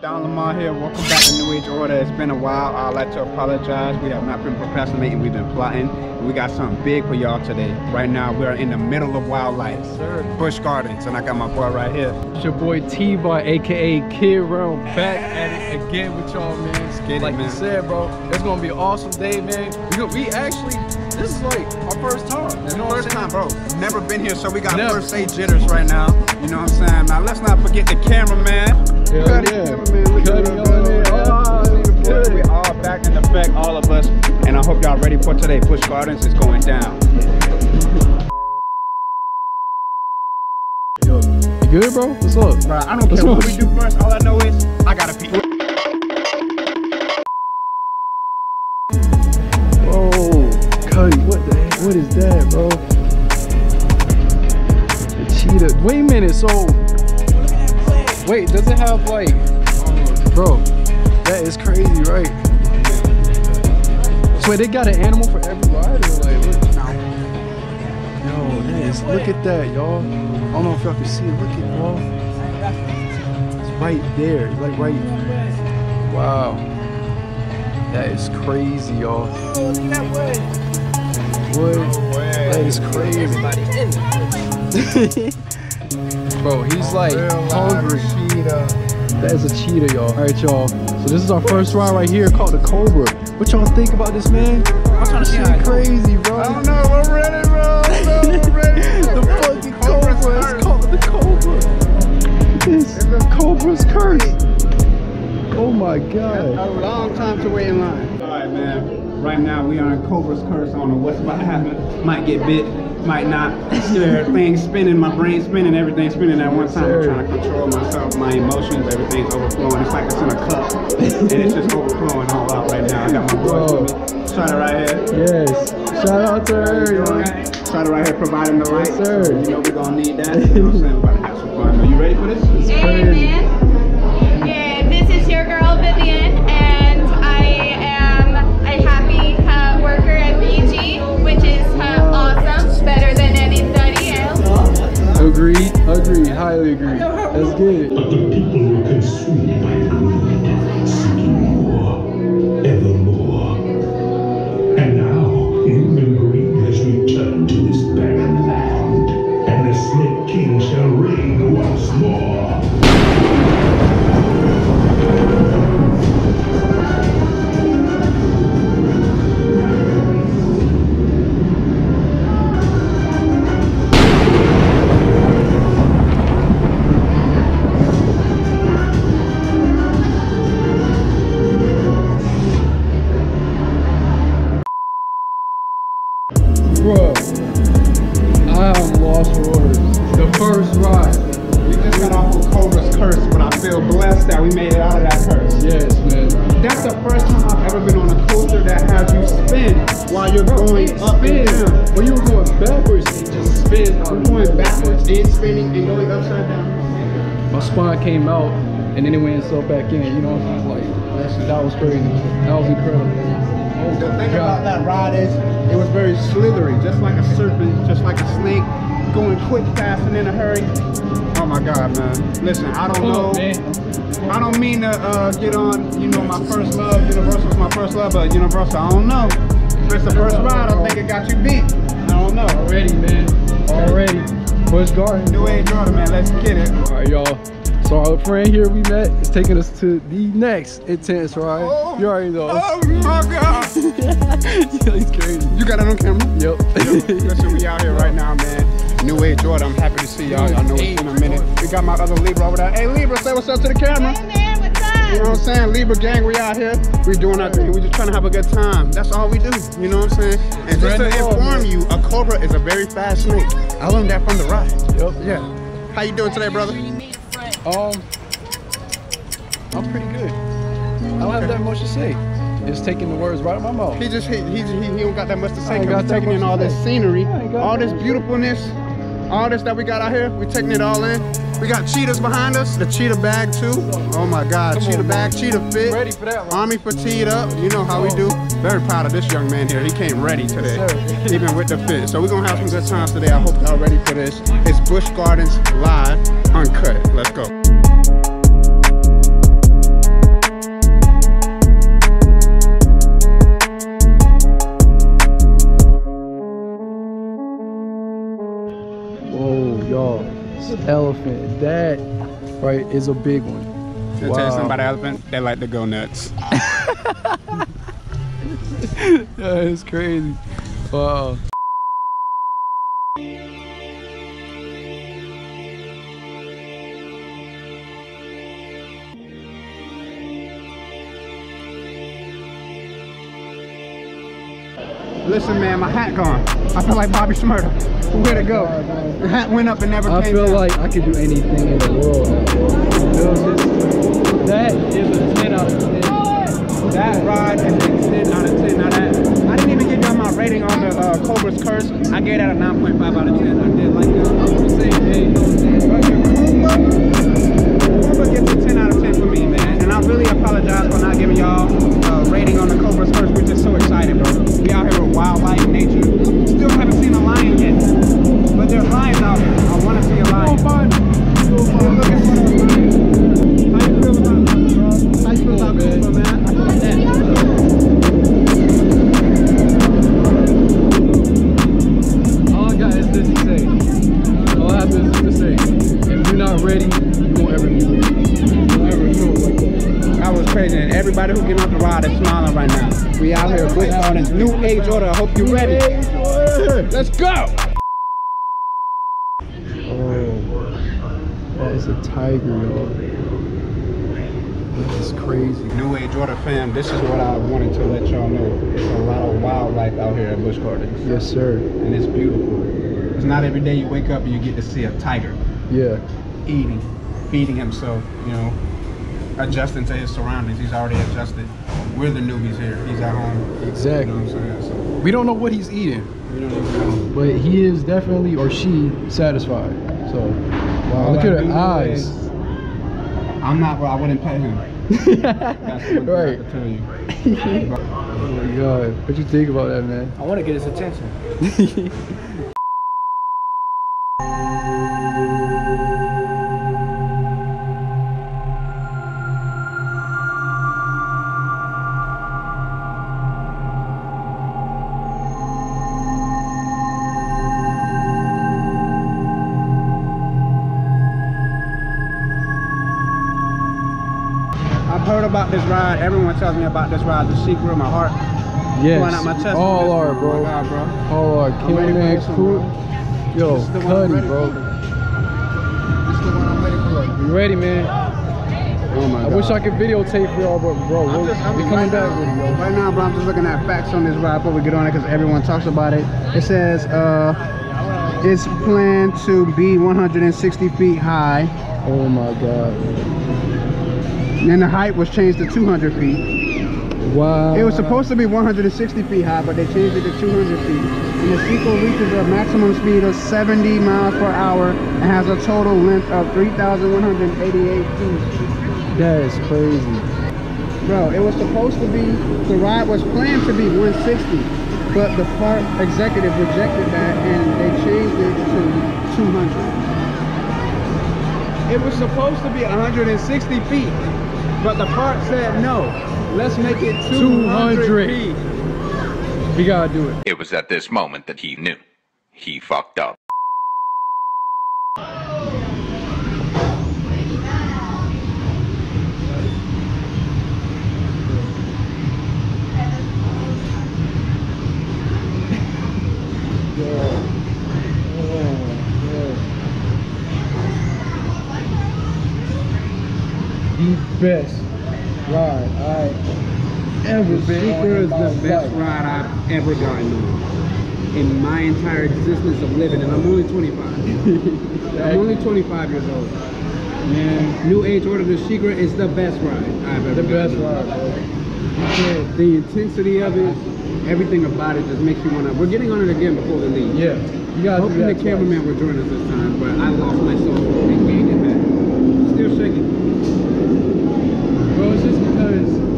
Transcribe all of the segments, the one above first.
Don Lamar here. Welcome back to New Age Order. It's been a while. I'd like to apologize. We have not been procrastinating. We've been plotting. We got something big for y'all today. Right now, we are in the middle of wildlife. Sir. Busch Gardens, and I got my boy right here. It's your boy T-Bar, aka Kidd Ram, back at it again with y'all, man. get it, like man. you said, bro, it's gonna be an awesome day, man. We, we actually, this is like our first time. You know what first I'm time, bro. Never been here, so we got Never. first aid jitters right now. You know what I'm saying? Now, let's not forget the cameraman. Hell Cuddy, yeah. cameraman, Cuddy at on that, there. bro. Oh, See good. We all back in effect, all of us. And I hope y'all ready for today. Busch Gardens is going down. Yo, you good, bro? What's up? Bro, I don't Let's care what we do first. All I know is I gotta pee. What is that, bro? The cheetah. Wait a minute, so. Wait, does it have like. Bro, that is crazy, right? So wait, they got an animal for every ride or like what? Yo, that is, look at that, y'all. I don't know if y'all can see it. Look at y'all. It's right there. It's like right. Wow. That is crazy, y'all. What? That is crazy. Bro, he's like hungry. That is a cheetah, y'all. All right, y'all. So this is our first ride right here called the Cobra. What y'all think about this, man? I'm trying to see Shit how it goes. crazy, bro. I don't know. We're ready, bro. We're ready. the fucking Cobra. It's called the Cobra. This Cobra's curse. Oh my god. A long time to wait in line. All right, man. Right now we are in Cobra's curse. I don't know what's about to happen. Might get bit, might not. Scared. Things spinning, my brain spinning, everything spinning at one time. I'm trying to control myself, my emotions, everything's overflowing. It's like it's in a cup, and it's just overflowing all out right now. I got my boy Bro. with me. Try to right here. Yes. Shout out to everyone. yo. Try to right here providing the light. sir. You know we're gonna need that. You know what I'm saying? We're about to have some fun. Are you ready for this? Hey crazy. man. Yeah, this is your girl Vivian, Agreed. Agreed. Highly agreed. Let's get When you were going backwards, it just spins. I'm going backwards and spinning and going upside down. My spine came out, and then it went itself back in. You know, I was like, that, that was crazy. That was incredible. Oh The my thing about God. that ride is it was very slithery, just like a serpent, just like a snake, going quick, fast, and in a hurry. Oh my God, man! Listen, I don't know. on. I don't mean to uh, get on, you know, my first love. Universal's my first love, but Universal, I don't know. If it's the first ride, I think it got you beat. I don't know. Already, man. Already. Busch Garden. New Age Order, man. Let's get it. All right, y'all. So our friend here we met is taking us to the next intense ride. Oh. you already know. Oh my God! yeah, he's crazy. You got it on camera? Yep. Listen, we out here right now, man. New Age Order. I'm happy to see y'all. Y'all know it's been a minute. We got my other Libra over there. Hey, Libra, say what's up to the camera. Hey man, what's up? You know what I'm saying? Libra gang, we out here. We doing our thing. We just trying to have a good time. That's all we do. You know what I'm saying? And just to inform you, a cobra is a very fast snake. I learned that from the ride. Yep. Yeah. How you doing today, brother? Um, I'm pretty good. I don't have that much to say. It's taking the words right out of my mouth. He just he he, he, he don't got that much to say. 'cause got we that taking in all this scenery, I ain't got all this beautifulness, all this that we got out here. We taking it all in. We got cheetahs behind us. The cheetah bag too. Oh my God, Come cheetah on, bag, cheetah fit. Ready for that one. Army fatigued up. You know how we do. Very proud of this young man here. He came ready today, Yes, even with the fit. So we're gonna have some good times today. I hope y'all ready for this. It's Busch Gardens live, uncut. Let's go. elephant. That right is a big one. Wow. Tell somebody elephant they like to go nuts. that is crazy. Wow. Listen, man, my hat gone. I feel like Bobby Shmurda. Where'd it go? The hat went up and never came. I feel down. like I could do anything in the world. That is a 10 out of 10. That ride is a 10 out of 10. Now that, I didn't even give y'all my rating on the uh, Cobra's Curse. I gave that a 9.5 out of 10. New order. I hope you're ready. Let's go! Oh, that is a tiger, y'all. That is crazy. New age order fam, this is what I wanted to let y'all know. It's a lot of wildlife out here at Busch Gardens, Yes, sir. and it's beautiful. It's not every day you wake up and you get to see a tiger Yeah. eating, feeding himself, you know, adjusting to his surroundings. He's already adjusted. We're the newbies here. He's at home. You Exactly. know what I'm saying? So We don't know what he's eating, we don't know. but he is definitely or she satisfied. So, wow, look I at her eyes. is- I'm not, bro. I wouldn't pet him. That's one thing I right. can tell you. Oh my god. What you think about that, man? I want to get his attention. about this ride. Everyone tells me about this ride. The secret of my heart. yes. Going out my chest. All are, Oh my bro. God, bro. All are. I'm ready for this one, bro. Yo, This is the one I'm ready bro. This is the one I'm ready for. You ready, man? Oh my god. I wish I could videotape for y'all, but bro, I'm we're, just, I'm we just coming right back now, with it, yo. Right now, bro, I'm just looking at facts on this ride before we get on it because everyone talks about it. It says uh, it's planned to be 160 feet high, Oh my god. And the height was changed to 200 feet. Wow. It was supposed to be 160 feet high, but they changed it to 200 feet. And the sequel reaches a maximum speed of 70 miles per hour and has a total length of 3,188 feet. That is crazy. Bro, it was supposed to be, the ride was planned to be 160, but the park executive rejected that and they changed it to 200. It was supposed to be 160 feet, but the park said no. Let's make it 200, 200. feet. We gotta do it. It was at this moment that he knew. He fucked up. The best ride I ever been SheiKra is the best life. ride I've ever gotten on in my entire existence of living, and I'm only 25. I'm only 25 years old. Man, New Age Order The SheiKra is the best ride I've ever The best ride, bro. The intensity of it, everything about it just makes you wanna. We're getting on it again before we leave. Yeah. You gotta Hoping the cameraman will join us this time, but I lost my soul and gained it back. Still shaking. twice. Bro, it's just because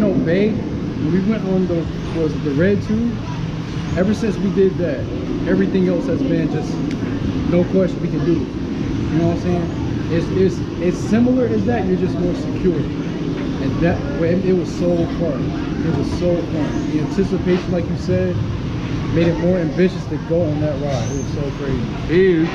Volcano Bay, when we went on the was the red tube, ever since we did that, everything else has been just no question we can do it. You know what I'm saying? It's it's it's similar as that, you're just more secure. And that way it was so fun. It was so fun. The anticipation, like you said, made it more ambitious to go on that ride. It was so crazy. And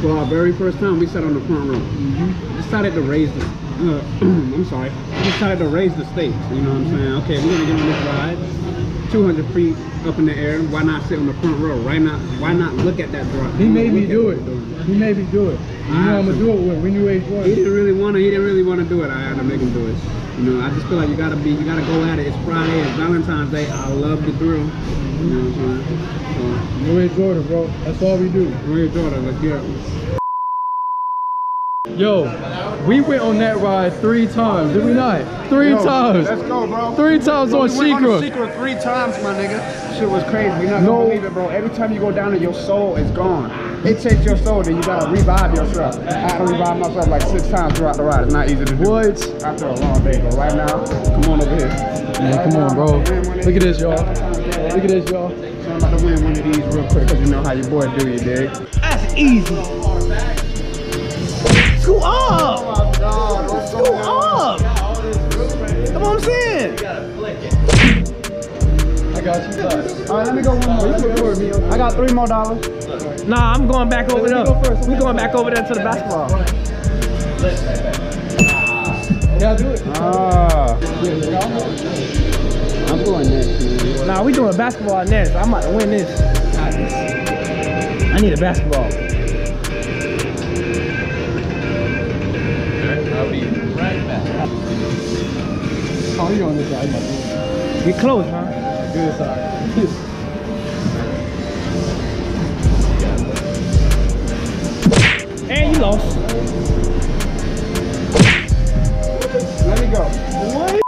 for our very first time, we sat on the front row. Mm-hmm. Decided to raise the, uh, I'm sorry, we decided to raise the stakes. You know what I'm saying? Okay, we're gonna get on this ride, 200 feet up in the air. Why not sit on the front row? Why not? Why not look at that drop? He made me do it. He made me do it. You know I'm gonna do it when we knew age one. He didn't really want to. He didn't really want to do it. I had to make him do it. You know, I just feel like you gotta be. You gotta go at it. It's Friday. It's Valentine's Day. I love the thrill. You know what I'm saying? New age Jordan, bro. That's all we do. So, Ray Jordan, let's get it. Yo, we went on that ride three times, did we not? Three Yo, times. Let's go, bro. Three times on we went on SheiKra. SheiKra three times, my nigga. Shit was crazy. You're not No. gonna believe it, bro. Every time you go down there, your soul is gone. It takes your soul, then you gotta revive yourself. I had to revive myself like six times throughout the ride. It's not easy to do. What? After a long day, but right now, come on over here. Man, come on, bro. Look at this, y'all. Look at this, y'all. So I'm about to win one of these real quick, cause you know how your boy do, you dig? That's easy. Scoot up. Scoot up. That's what I'm saying. I got you. All right, let me go one more. You record me. I got three more dollars. Nah, I'm going back over there. go. We going back over there to the basketball. Yeah, do it. Ah, I'm going next. Nah, we doing basketball next. I'm about to win this. I need a basketball. You on this side. Get close, huh? Good side. And you lost. Let me go. What?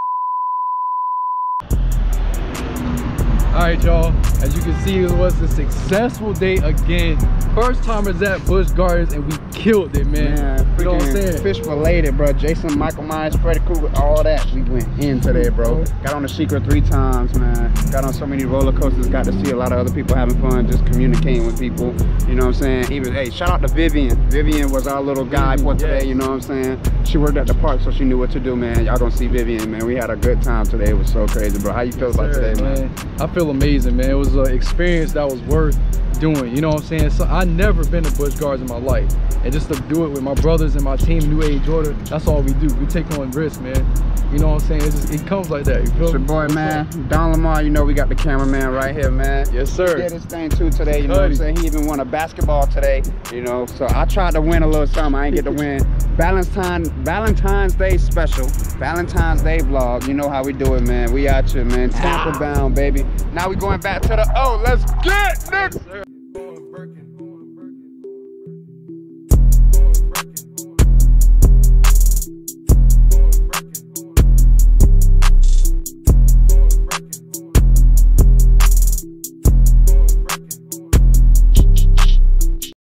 All right, y'all. As you can see, it was a successful day again. First time timers at Busch Gardens, and we killed it, man. Man, you know what I'm saying? fish related, bro. Jason, Michael Myers, Freddy Krueger, all that. We went in today, bro. Mm-hmm. Got on the SheiKra three times, man. Got on so many roller coasters. Got to see a lot of other people having fun, just communicating with people. You know what I'm saying? Even hey, shout out to Vivian. Vivian was our little guide mm-hmm. for today. yes. You know what I'm saying? She worked at the park, so she knew what to do, man. Y'all gonna see Vivian, man. We had a good time today. It was so crazy, bro. How you feel about Sir, today, man? I feel amazing, man. It was an experience that was worth doing. You know what I'm saying? So I never been to Busch Gardens in my life, and just to do it with my brothers and my team, New Age Order. That's all we do. We take on risks, man. You know what I'm saying? It just it comes like that. You feel It's your boy, man. Don Lamar, you know we got the cameraman right here, man. Yes, sir. Did his thing too today, you know what I'm saying? He even won a basketball today, you know. So I tried to win a little something. I ain't get to win. Valentine Valentine's Day special. Valentine's Day vlog. You know how we do it, man. We out here, man. Tampa ah. bound, baby. Now we going back to the O. Let's get next.